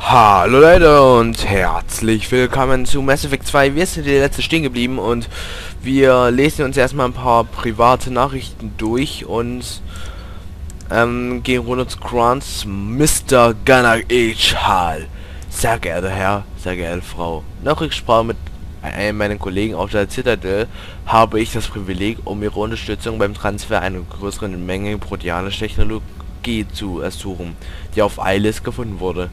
Hallo Leute und herzlich willkommen zu Mass Effect 2. Wir sind die letzte stehen geblieben und wir lesen uns erstmal ein paar private Nachrichten durch und ähm, gehen runter zu Grants Mr. Gunnar H. Hall. Sehr geehrter Herr, sehr geehrte Frau. Nach Rücksprache mit einem meiner Kollegen auf der Citadel habe ich das Privileg, um ihre Unterstützung beim Transfer einer größeren Menge proteanischer Technologie zu ersuchen, die auf Eilis gefunden wurde.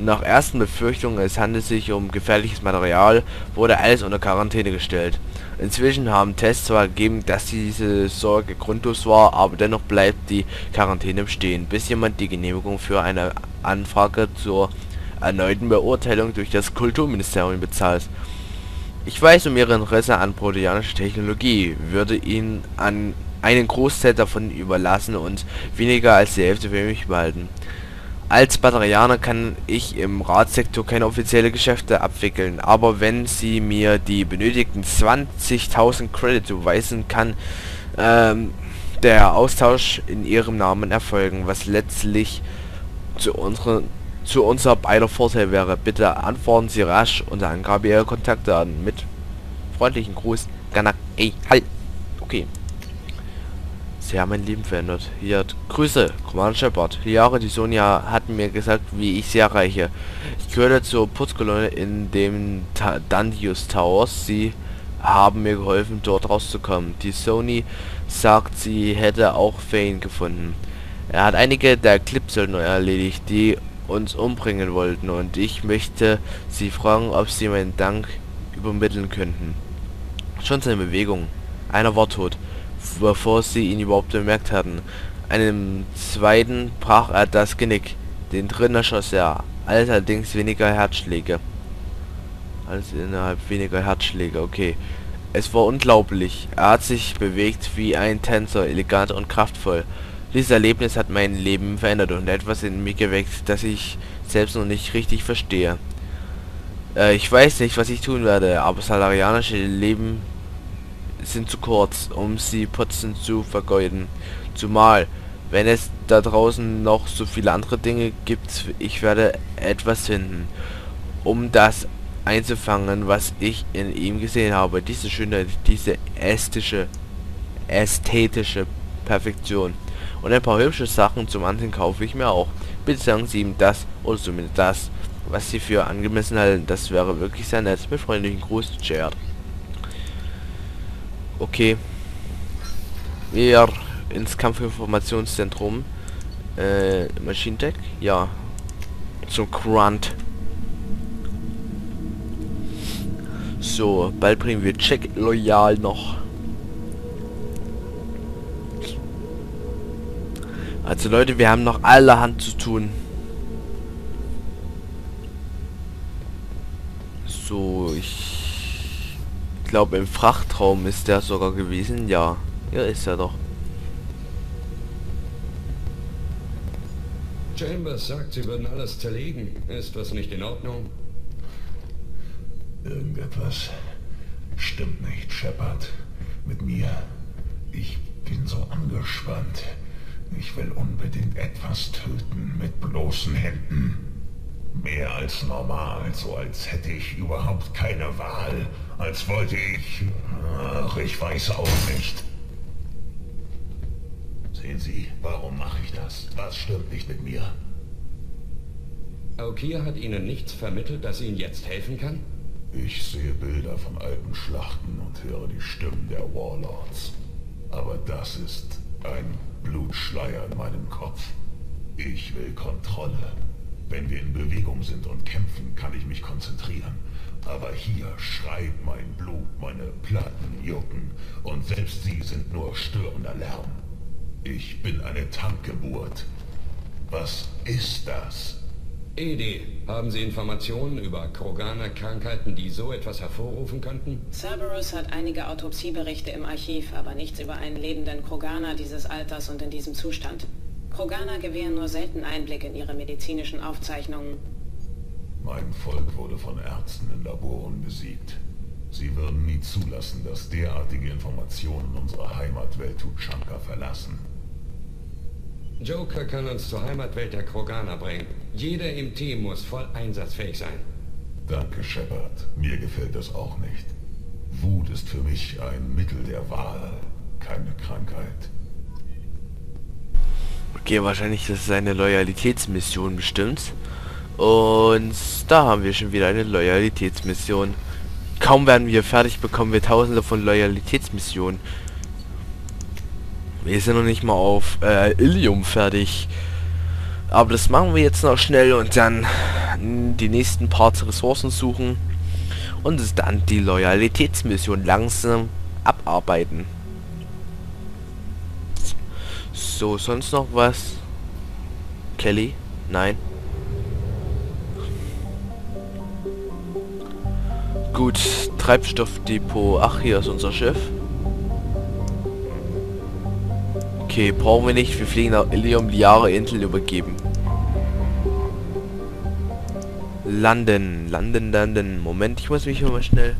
Nach ersten Befürchtungen, es handelt sich um gefährliches Material, wurde alles unter Quarantäne gestellt. Inzwischen haben Tests zwar ergeben, dass diese Sorge grundlos war, aber dennoch bleibt die Quarantäne bestehen, bis jemand die Genehmigung für eine Anfrage zur erneuten Beurteilung durch das Kulturministerium bezahlt. Ich weiß um Ihr Interesse an proteanischer Technologie, würde Ihnen an einen Großteil davon überlassen und weniger als die Hälfte für mich behalten. Als Batterianer kann ich im Radsektor keine offizielle Geschäfte abwickeln, aber wenn Sie mir die benötigten 20.000 Credit zuweisen, kann ähm, der Austausch in Ihrem Namen erfolgen, was letztlich zu unserer zu unser beider Vorteil wäre. Bitte antworten Sie rasch unter Angabe Ihrer Kontaktdaten mit freundlichen Gruß. Ganak. Ey, halt. Okay. Sie haben mein Leben verändert. Hier, Grüße, Commander Shepard. Jahre, die Sonja hat mir gesagt, wie ich sie erreiche. Ich gehörte zur Putzkolonne in dem Ta Dandius Towers. Sie haben mir geholfen, dort rauszukommen. Die Sony sagt, sie hätte auch Fane gefunden. Er hat einige der Clipsöldner erledigt, die uns umbringen wollten und ich möchte sie fragen, ob sie meinen Dank übermitteln könnten. Schon seine Bewegung. Einer war tot bevor sie ihn überhaupt bemerkt hatten. Einem zweiten brach er das Genick, den dritten erschoss er, allerdings weniger Herzschläge. Alles innerhalb weniger Herzschläge, okay. Es war unglaublich. Er hat sich bewegt wie ein Tänzer, elegant und kraftvoll. Dieses Erlebnis hat mein Leben verändert und etwas in mir geweckt, das ich selbst noch nicht richtig verstehe. Äh, ich weiß nicht, was ich tun werde, aber salarianische Leben sind zu kurz, um sie putzen zu vergeuden. Zumal, wenn es da draußen noch so viele andere Dinge gibt, ich werde etwas finden, um das einzufangen, was ich in ihm gesehen habe. Diese schöne, diese ästhetische, ästhetische Perfektion. Und ein paar hübsche Sachen zum Ansehen kaufe ich mir auch. Bitte sagen Sie ihm das, oder zumindest das, was Sie für angemessen halten. Das wäre wirklich sehr nett. Mit freundlichen Gruß, Jared. Okay. Wir ins Kampfinformationszentrum. Äh, Maschinentech? Ja. Zum Grunt. So, bald bringen wir Check loyal noch. Also Leute, wir haben noch allerhand zu tun. So, ich glaube im Frachtraum ist der sogar gewesen. Ja, ja ist er doch. Chambers sagt, sie würden alles zerlegen. Ist das nicht in Ordnung? Irgendetwas stimmt nicht, Shepard. Mit mir. Ich bin so angespannt. Ich will unbedingt etwas töten mit bloßen Händen. Mehr als normal, so als hätte ich überhaupt keine Wahl. Als wollte ich... Ach, ich weiß auch nicht. Sehen Sie, warum mache ich das? Was stimmt nicht mit mir? Aukir hat Ihnen nichts vermittelt, das Ihnen jetzt helfen kann? Ich sehe Bilder von alten Schlachten und höre die Stimmen der Warlords. Aber das ist ein Blutschleier in meinem Kopf. Ich will Kontrolle. Wenn wir in Bewegung sind und kämpfen, kann ich mich konzentrieren. Aber hier schreit mein Blut, meine Platten jucken und selbst sie sind nur störender Lärm. Ich bin eine Tankgeburt. Was ist das? ED, haben Sie Informationen über Kroganer-Krankheiten, die so etwas hervorrufen könnten? Cerberus hat einige Autopsieberichte im Archiv, aber nichts über einen lebenden Kroganer dieses Alters und in diesem Zustand. Kroganer gewähren nur selten Einblick in ihre medizinischen Aufzeichnungen. Mein Volk wurde von Ärzten in Laboren besiegt. Sie würden nie zulassen, dass derartige Informationen unsere Heimatwelt Tuchanka verlassen. Joker kann uns zur Heimatwelt der Kroganer bringen. Jeder im Team muss voll einsatzfähig sein. Danke, Shepard. Mir gefällt das auch nicht. Wut ist für mich ein Mittel der Wahl, keine Krankheit. Okay, wahrscheinlich das ist eine Loyalitätsmission bestimmt. Und da haben wir schon wieder eine Loyalitätsmission. Kaum werden wir fertig, bekommen wir tausende von Loyalitätsmissionen. Wir sind noch nicht mal auf äh, Ilium fertig. Aber das machen wir jetzt noch schnell und dann die nächsten Parts Ressourcen suchen. Und dann die Loyalitätsmission langsam abarbeiten. So, sonst noch was? Kelly? Nein. Gut, Treibstoffdepot. Ach, hier ist unser Schiff. Okay, brauchen wir nicht. Wir fliegen nach Ilium Liare Insel übergeben. Landen, landen, landen. Moment, ich muss mich hier mal schnell...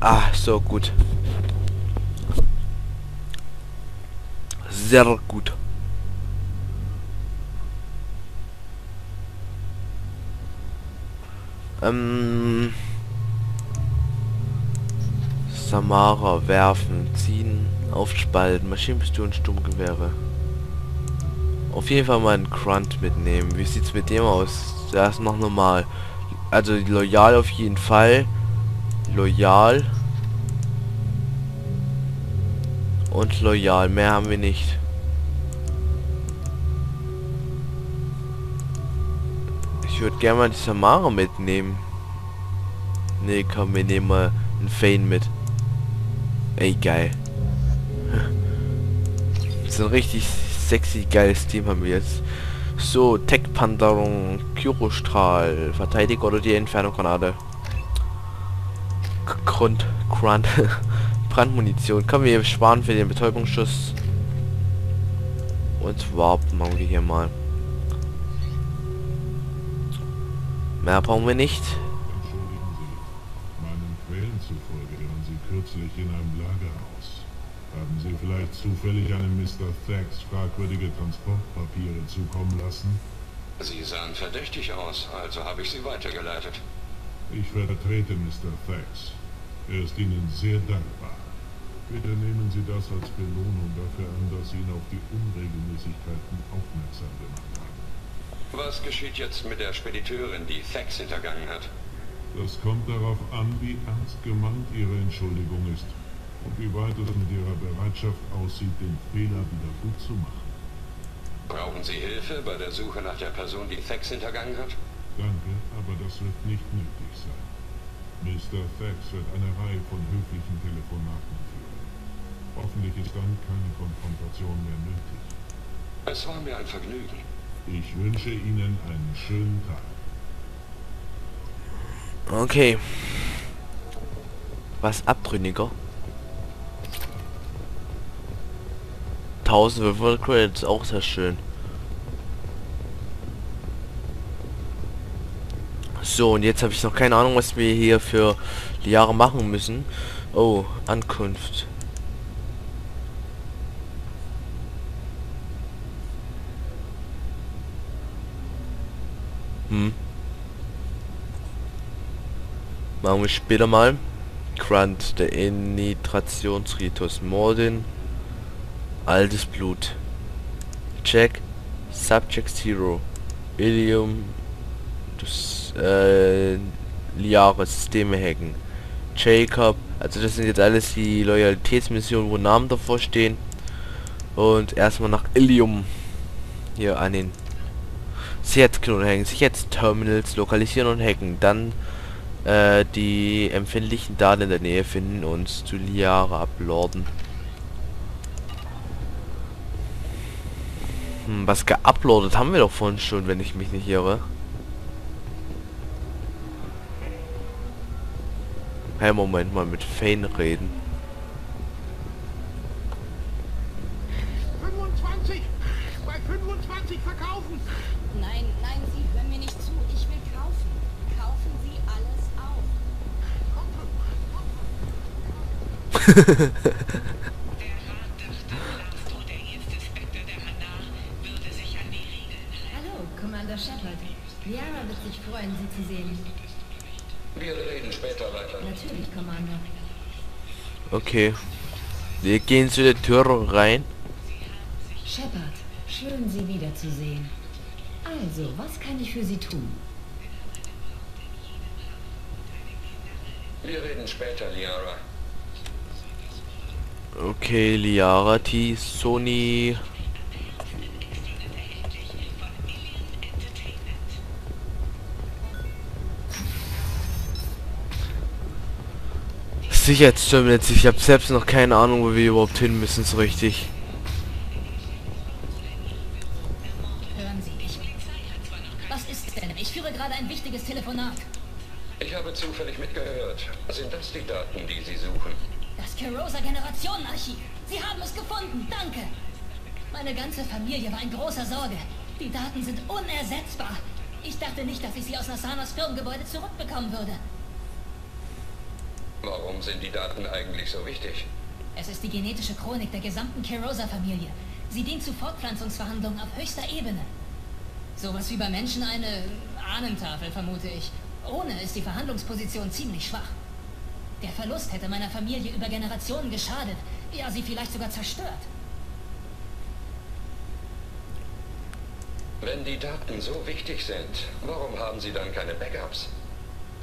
Ah, so gut. Sehr gut. Ähm... Samara werfen, ziehen, aufspalten, Maschinenpistolen, Sturmgewehre. Auf jeden Fall mal einen Grunt mitnehmen. Wie sieht's mit dem aus? Der ist noch normal. Also loyal auf jeden Fall. Loyal. Und loyal. Mehr haben wir nicht. Ich würde gerne mal die Samara mitnehmen. Nee, komm, wir nehmen mal einen Fane mit. Ey, geil. So ein richtig sexy geiles Team haben wir jetzt. So, Tech-Panderung, Kyrostrahl, Verteidiger oder die Entfernung-Granate. Grund, Grunt, Brandmunition. Kommen wir sparen für den Betäubungsschuss. Und Warp machen wir hier mal. Mehr brauchen wir nicht. kürzlich in einem Lagerhaus. Haben Sie vielleicht zufällig einem Mr. Thax fragwürdige Transportpapiere zukommen lassen? Sie sahen verdächtig aus, also habe ich sie weitergeleitet. Ich vertrete Mr. Thax. Er ist Ihnen sehr dankbar. Bitte nehmen Sie das als Belohnung dafür an, dass Sie ihn auf die Unregelmäßigkeiten aufmerksam gemacht haben. Was geschieht jetzt mit der Spediteurin, die Thax hintergangen hat? Das kommt darauf an, wie ernst gemeint Ihre Entschuldigung ist und wie weit es mit Ihrer Bereitschaft aussieht, den Fehler wieder gut zu machen. Brauchen Sie Hilfe bei der Suche nach der Person, die Thax hintergangen hat? Danke, aber das wird nicht nötig sein. Mr. Thax wird eine Reihe von höflichen Telefonaten führen. Hoffentlich ist dann keine Konfrontation mehr nötig. Es war mir ein Vergnügen. Ich wünsche Ihnen einen schönen Tag. Okay. Was abtrünniger? 1500 Credits, auch sehr schön. So, und jetzt habe ich noch keine Ahnung, was wir hier für die Jahre machen müssen. Oh, Ankunft. Hm. Machen wir später mal. Grunt, der Initrationsritus Mordin. Altes Blut. Check. Subject Zero. Ilium. Das, äh, Liare, Systeme hacken. Jacob. Also das sind jetzt alles die Loyalitätsmissionen, wo Namen davor stehen. Und erstmal nach Ilium. Hier an den Sicherheitsknoten hängen. Sicherheitsterminals lokalisieren und hacken. Dann äh, die empfindlichen Daten in der Nähe finden und zu Liara uploaden. Hm, was geuploadet haben wir doch vorhin schon, wenn ich mich nicht irre. Hey, Moment mal, mit Fane reden. 25! Bei 25 verkaufen! Nein, nein, Sie hören mir nicht zu. Ich will kaufen. Kaufen Sie alles auf. Hallo, Commander Shepard. Liara wird sich freuen, Sie zu sehen. Wir reden später weiter. Natürlich, Commander. Okay. Wir gehen zu der Tür rein. Shepard, schön, Sie wiederzusehen. Also, was kann ich für Sie tun? Wir reden später, Liara. Okay, Liara, T, Sony. Sicherheitsterminals, ich habe selbst noch keine Ahnung, wo wir überhaupt hin müssen, so richtig. Das die Daten, die Sie suchen? Das Kerosa Generationenarchiv. Sie haben es gefunden. Danke. Meine ganze Familie war in großer Sorge. Die Daten sind unersetzbar. Ich dachte nicht, dass ich sie aus Nasanas Firmengebäude zurückbekommen würde. Warum sind die Daten eigentlich so wichtig? Es ist die genetische Chronik der gesamten Kerosa-Familie. Sie dient zu Fortpflanzungsverhandlungen auf höchster Ebene. Sowas wie bei Menschen eine Ahnentafel, vermute ich. Ohne ist die Verhandlungsposition ziemlich schwach. Der Verlust hätte meiner Familie über Generationen geschadet, ja sie vielleicht sogar zerstört. Wenn die Daten so wichtig sind, warum haben Sie dann keine Backups?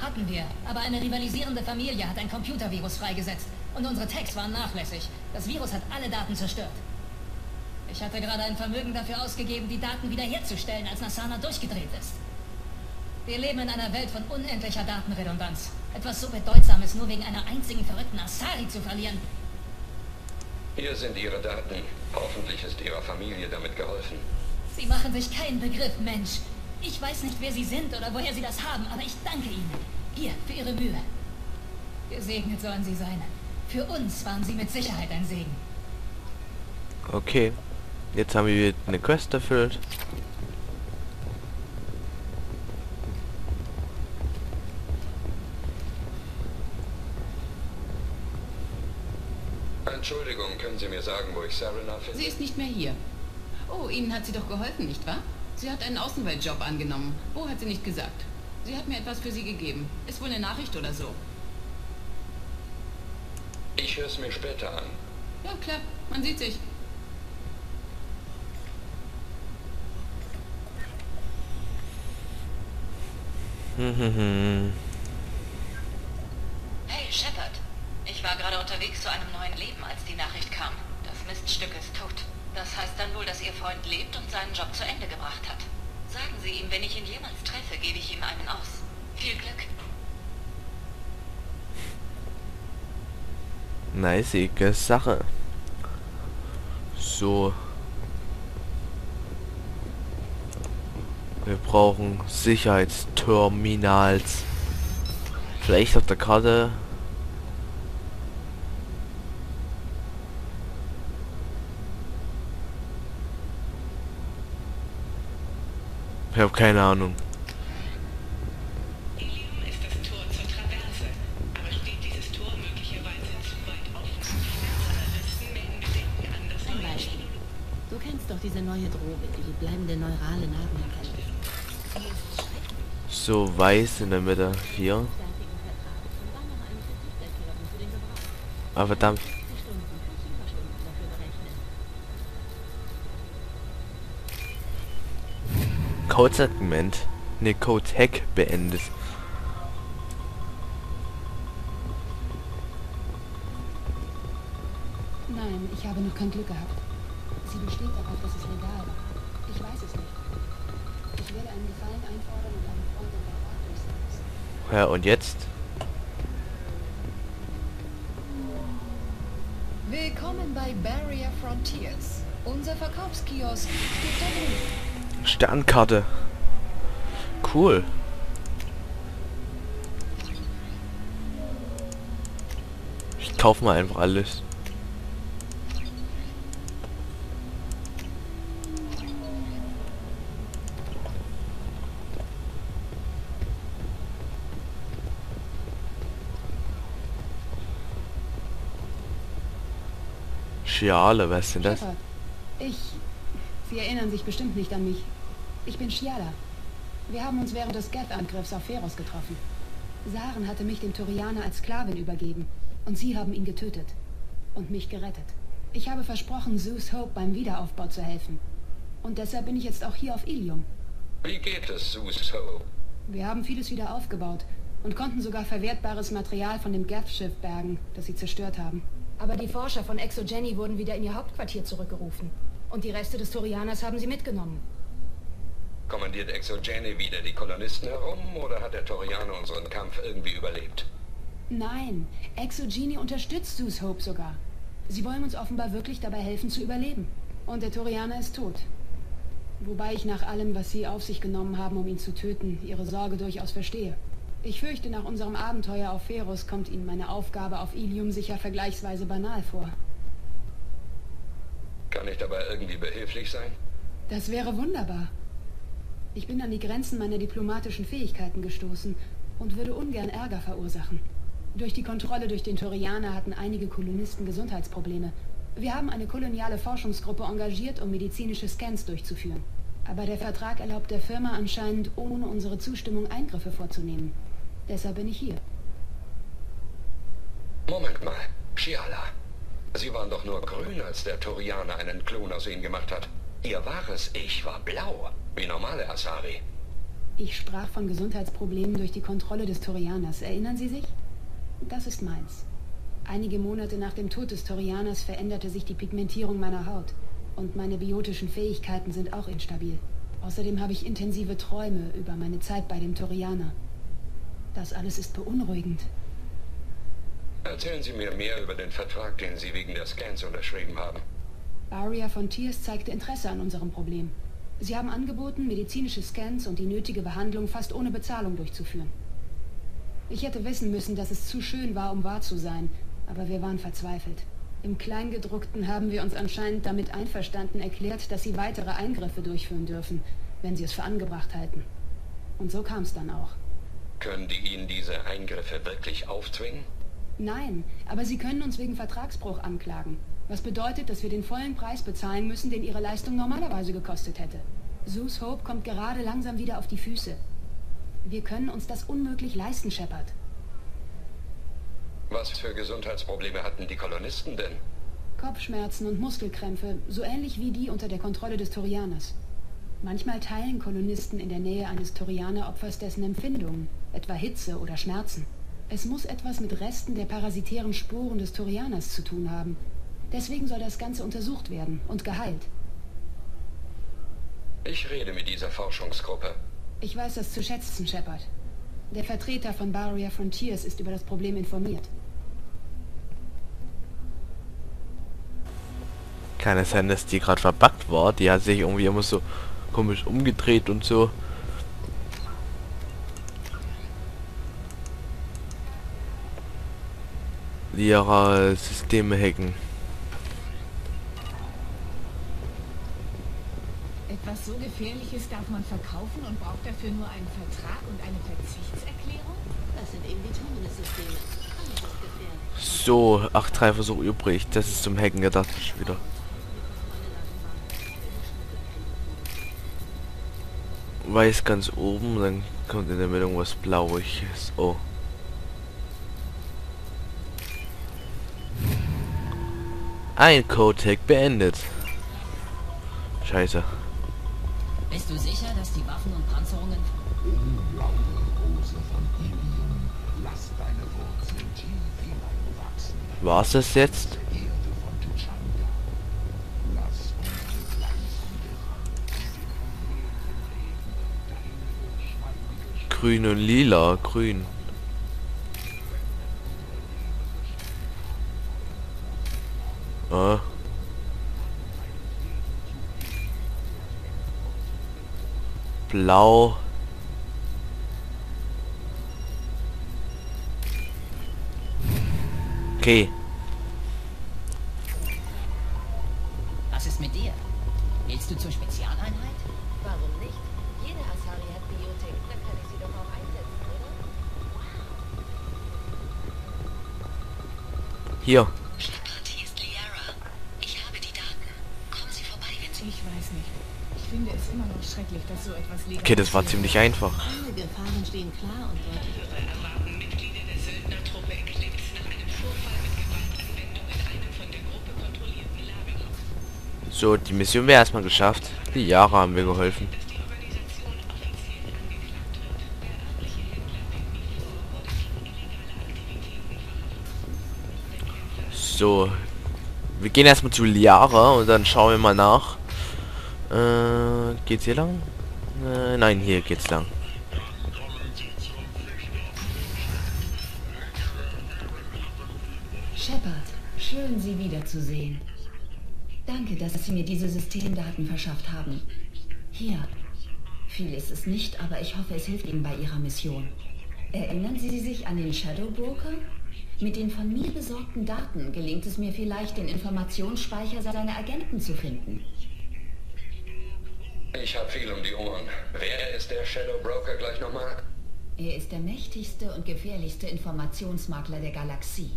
Hatten wir, aber eine rivalisierende Familie hat ein Computervirus freigesetzt und unsere Tags waren nachlässig. Das Virus hat alle Daten zerstört. Ich hatte gerade ein Vermögen dafür ausgegeben, die Daten wiederherzustellen, als Nasana durchgedreht ist. Wir leben in einer Welt von unendlicher Datenredundanz. Etwas so Bedeutsames nur wegen einer einzigen verrückten Asari zu verlieren. Hier sind Ihre Daten. Hoffentlich ist Ihrer Familie damit geholfen. Sie machen sich keinen Begriff, Mensch. Ich weiß nicht, wer Sie sind oder woher Sie das haben, aber ich danke Ihnen. Hier, für Ihre Mühe. Gesegnet sollen Sie sein. Für uns waren Sie mit Sicherheit ein Segen. Okay. Jetzt haben wir eine Quest erfüllt. Entschuldigung, können Sie mir sagen, wo ich Serena finde? Sie ist nicht mehr hier. Oh, Ihnen hat sie doch geholfen, nicht wahr? Sie hat einen Außenweltjob angenommen. Wo hat sie nicht gesagt? Sie hat mir etwas für Sie gegeben. Ist wohl eine Nachricht oder so. Ich höre es mir später an. Ja, klar. Man sieht sich. Hm, Hey, Shepard. Ich war gerade unterwegs zu einem neuen Leben, als die Nachricht kam. Das Miststück ist tot. Das heißt dann wohl, dass Ihr Freund lebt und seinen Job zu Ende gebracht hat. Sagen Sie ihm, wenn ich ihn jemals treffe, gebe ich ihm einen aus. Viel Glück. Nice Sache. So. Wir brauchen Sicherheitsterminals. Vielleicht auf der Karte. Ich habe keine Ahnung. Ilium ist das Tor zur Traverse. Aber steht dieses Tor möglicherweise zu weit offen? Finanzanalysten melden Bedenken an, dass Ein neue Beispiel. Du kennst doch diese neue Droge, die bleibende neurale Narben. So weiß in der Mitte. Hier. Fertigen Vertrag und dann noch eine Vertriebserklärung für den Gebrauch. Aber verdammt. 60 Stunden plus Überstunden dafür berechnet. Codesegment. Ne, Code-Hack beendet. Nein, ich habe noch kein Glück gehabt. Sie besteht darauf, dass es legal war. Ich weiß es nicht. Ich werde einen Gefallen einfordern und einen Freund in der Rat durchsetzen. Ja, und jetzt? Willkommen bei Barrier Frontiers. Unser Verkaufskiosk steht da drüben. Sternkarte. Cool. Ich kauf mal einfach alles. Schiale, was ist denn das? Ich... Sie erinnern sich bestimmt nicht an mich. Ich bin Shiala. Wir haben uns während des Geth-Angriffs auf Feros getroffen. Saren hatte mich dem Torianer als Sklavin übergeben. Und Sie haben ihn getötet. Und mich gerettet. Ich habe versprochen, Zeus Hope beim Wiederaufbau zu helfen. Und deshalb bin ich jetzt auch hier auf Ilium. Wie geht es, Zeus Hope? Wir haben vieles wieder aufgebaut und konnten sogar verwertbares Material von dem Geth-Schiff bergen, das sie zerstört haben. Aber die Forscher von Exogeny wurden wieder in ihr Hauptquartier zurückgerufen. Und die Reste des Torianers haben sie mitgenommen. Kommandiert Exogene wieder die Kolonisten herum oder hat der Torianer unseren Kampf irgendwie überlebt? Nein, Exogeny unterstützt Zeus Hope sogar. Sie wollen uns offenbar wirklich dabei helfen zu überleben. Und der Torianer ist tot. Wobei ich nach allem, was sie auf sich genommen haben, um ihn zu töten, ihre Sorge durchaus verstehe. Ich fürchte, nach unserem Abenteuer auf Ferus kommt ihnen meine Aufgabe auf Ilium sicher vergleichsweise banal vor. Kann ich dabei irgendwie behilflich sein? Das wäre wunderbar. Ich bin an die Grenzen meiner diplomatischen Fähigkeiten gestoßen und würde ungern Ärger verursachen. Durch die Kontrolle durch den Torianer hatten einige Kolonisten Gesundheitsprobleme. Wir haben eine koloniale Forschungsgruppe engagiert, um medizinische Scans durchzuführen. Aber der Vertrag erlaubt der Firma anscheinend, ohne unsere Zustimmung Eingriffe vorzunehmen. Deshalb bin ich hier. Moment mal, Shiala. Sie waren doch nur grün, als der Torianer einen Klon aus Ihnen gemacht hat. Ihr wahres Ich war blau, wie normale Asari. Ich sprach von Gesundheitsproblemen durch die Kontrolle des Torianers. Erinnern Sie sich? Das ist meins. Einige Monate nach dem Tod des Torianers veränderte sich die Pigmentierung meiner Haut. Und meine biotischen Fähigkeiten sind auch instabil. Außerdem habe ich intensive Träume über meine Zeit bei dem Torianer. Das alles ist beunruhigend. Erzählen Sie mir mehr über den Vertrag, den Sie wegen der Scans unterschrieben haben. Aria von Tiers zeigte Interesse an unserem Problem. Sie haben angeboten, medizinische Scans und die nötige Behandlung fast ohne Bezahlung durchzuführen. Ich hätte wissen müssen, dass es zu schön war, um wahr zu sein, aber wir waren verzweifelt. Im Kleingedruckten haben wir uns anscheinend damit einverstanden erklärt, dass sie weitere Eingriffe durchführen dürfen, wenn sie es für angebracht halten. Und so kam es dann auch. Können die Ihnen diese Eingriffe wirklich aufzwingen? Nein, aber sie können uns wegen Vertragsbruch anklagen. Was bedeutet, dass wir den vollen Preis bezahlen müssen, den ihre Leistung normalerweise gekostet hätte. Zeus Hope kommt gerade langsam wieder auf die Füße. Wir können uns das unmöglich leisten, Shepard. Was für Gesundheitsprobleme hatten die Kolonisten denn? Kopfschmerzen und Muskelkrämpfe, so ähnlich wie die unter der Kontrolle des Torianers. Manchmal teilen Kolonisten in der Nähe eines Torianer-Opfers dessen Empfindungen, etwa Hitze oder Schmerzen. Es muss etwas mit Resten der parasitären Spuren des Torianers zu tun haben. Deswegen soll das Ganze untersucht werden und geheilt. Ich rede mit dieser Forschungsgruppe. Ich weiß das zu schätzen, Shepard. Der Vertreter von Barrier Frontiers ist über das Problem informiert. Kann es sein, dass die gerade verbuggt war? Die hat sich irgendwie immer so komisch umgedreht und so. Die ihre Systeme hacken. So Gefährliches darf man verkaufen und braucht dafür nur einen Vertrag und eine Verzichtserklärung? Das sind eben die ist gefährlich. So, ach, drei Versuche übrig. Das ist zum Hacken gedacht schon wieder. Weiß ganz oben, dann kommt in der Mitte irgendwas Blauiges. Oh. Ein Code-Tag beendet. Scheiße. Bist du sicher, dass die Waffen und Panzerungen... Blaue Rose von Ilium, lass deine Wurzeln tief hineinwachsen. War's das jetzt? Grün und lila. Grün. Ah. Blau. Okay. Was ist mit dir? Willst du zur Spezialeinheit? Warum nicht? Jede Asari hat Biotech. Dann kann ich sie doch auch einsetzen, oder? Hier. Weiß nicht. Ich finde es immer noch schrecklich, dass so etwas legal Okay, das war ziemlich einfach. Alle Gefahren stehen klar und deutlich. So, die Mission wäre erstmal geschafft. Die Jahre haben wir geholfen. So, wir gehen erstmal zu Liara und dann schauen wir mal nach. Äh, geht's hier lang? Äh, nein, hier geht's lang. Shepard, schön, Sie wiederzusehen. Danke, dass Sie mir diese Systemdaten verschafft haben. Hier. Viel ist es nicht, aber ich hoffe, es hilft Ihnen bei Ihrer Mission. Erinnern Sie sich an den Shadow Broker? Mit den von mir besorgten Daten gelingt es mir vielleicht, den Informationsspeicher seiner Agenten zu finden. Ich habe viel um die Ohren. Wer ist der Shadow Broker gleich nochmal? Er ist der mächtigste und gefährlichste Informationsmakler der Galaxie.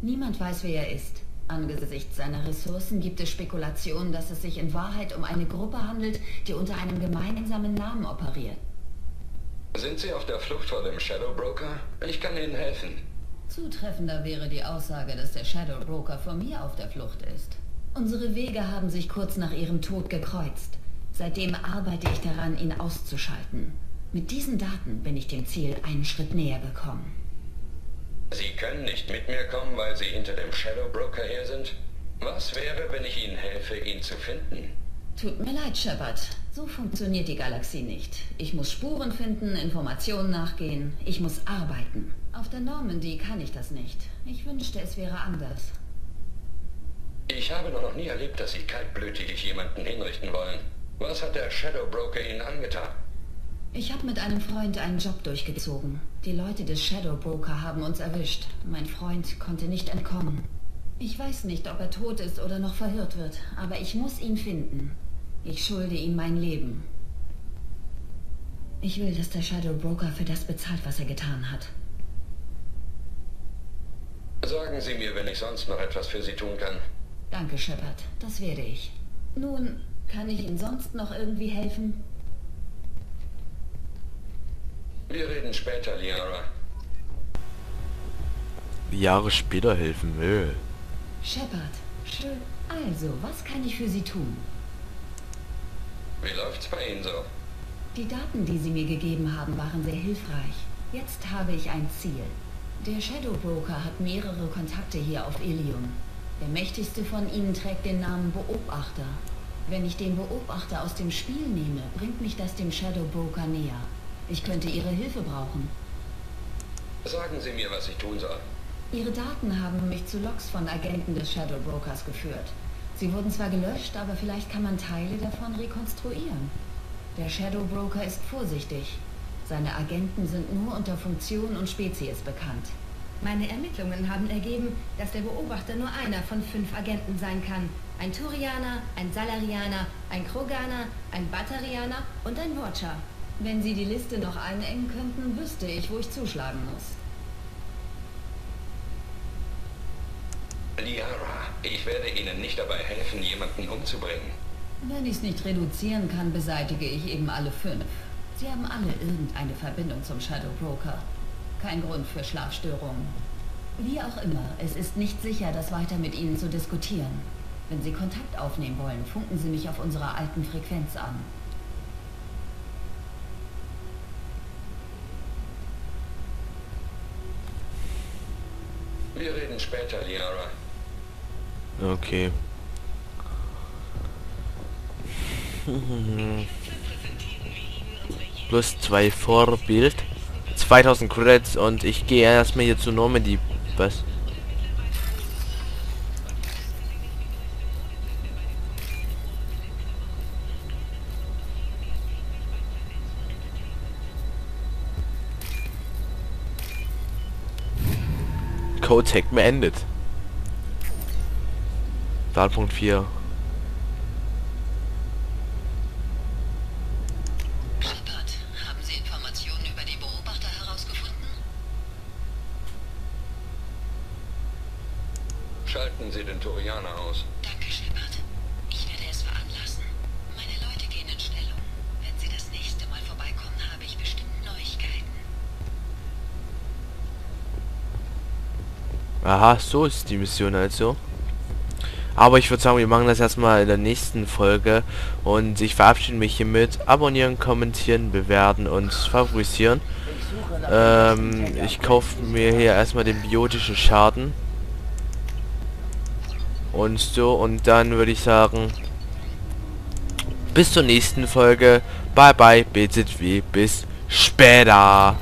Niemand weiß, wer er ist. Angesichts seiner Ressourcen gibt es Spekulationen, dass es sich in Wahrheit um eine Gruppe handelt, die unter einem gemeinsamen Namen operiert. Sind Sie auf der Flucht vor dem Shadow Broker? Ich kann Ihnen helfen. Zutreffender wäre die Aussage, dass der Shadow Broker vor mir auf der Flucht ist. Unsere Wege haben sich kurz nach ihrem Tod gekreuzt. Seitdem arbeite ich daran, ihn auszuschalten. Mit diesen Daten bin ich dem Ziel einen Schritt näher gekommen. Sie können nicht mit mir kommen, weil Sie hinter dem Shadow Broker her sind? Was wäre, wenn ich Ihnen helfe, ihn zu finden? Tut mir leid, Shepard. So funktioniert die Galaxie nicht. Ich muss Spuren finden, Informationen nachgehen. Ich muss arbeiten. Auf der Normandy kann ich das nicht. Ich wünschte, es wäre anders. Ich habe noch nie erlebt, dass Sie kaltblütig jemanden hinrichten wollen. Was hat der Shadow Broker Ihnen angetan? Ich habe mit einem Freund einen Job durchgezogen. Die Leute des Shadow Broker haben uns erwischt. Mein Freund konnte nicht entkommen. Ich weiß nicht, ob er tot ist oder noch verhört wird, aber ich muss ihn finden. Ich schulde ihm mein Leben. Ich will, dass der Shadow Broker für das bezahlt, was er getan hat. Sagen Sie mir, wenn ich sonst noch etwas für Sie tun kann. Danke, Shepard. Das werde ich. Nun, kann ich Ihnen sonst noch irgendwie helfen? Wir reden später, Liara. Jahre später helfen will. Shepard, schön. Also, was kann ich für Sie tun? Wie läuft's bei Ihnen so? Die Daten, die Sie mir gegeben haben, waren sehr hilfreich. Jetzt habe ich ein Ziel. Der Shadow Broker hat mehrere Kontakte hier auf Ilium. Der mächtigste von ihnen trägt den Namen Beobachter. Wenn ich den Beobachter aus dem Spiel nehme, bringt mich das dem Shadow Broker näher. Ich könnte Ihre Hilfe brauchen. Sagen Sie mir, was ich tun soll. Ihre Daten haben mich zu Logs von Agenten des Shadow Brokers geführt. Sie wurden zwar gelöscht, aber vielleicht kann man Teile davon rekonstruieren. Der Shadow Broker ist vorsichtig. Seine Agenten sind nur unter Funktion und Spezies bekannt. Meine Ermittlungen haben ergeben, dass der Beobachter nur einer von fünf Agenten sein kann. Ein Turianer, ein Salarianer, ein Kroganer, ein Batarianer und ein Watcher. Wenn Sie die Liste noch einengen könnten, wüsste ich, wo ich zuschlagen muss. Liara, ich werde Ihnen nicht dabei helfen, jemanden umzubringen. Wenn ich es nicht reduzieren kann, beseitige ich eben alle fünf. Sie haben alle irgendeine Verbindung zum Shadow Broker. Kein Grund für Schlafstörungen. Wie auch immer, es ist nicht sicher, das weiter mit Ihnen zu diskutieren. Wenn Sie Kontakt aufnehmen wollen, funken Sie mich auf unserer alten Frequenz an. Wir reden später, Liara. Okay. Plus zwei Vorbild. 2000 Credits und ich gehe erstmal hier zu Normandy. Was? Über die Beobachter herausgefunden? Schalten Sie den Turianer aus. Danke, Shepard. Ich werde es veranlassen. Meine Aha, so ist die Mission also. Aber ich würde sagen, wir machen das erstmal in der nächsten Folge. Und ich verabschiede mich hiermit. Abonnieren, kommentieren, bewerten und favorisieren. Ähm, ich kaufe mir hier erstmal den biotischen Schaden. Und so, und dann würde ich sagen, bis zur nächsten Folge. Bye bye, BZW, bis später.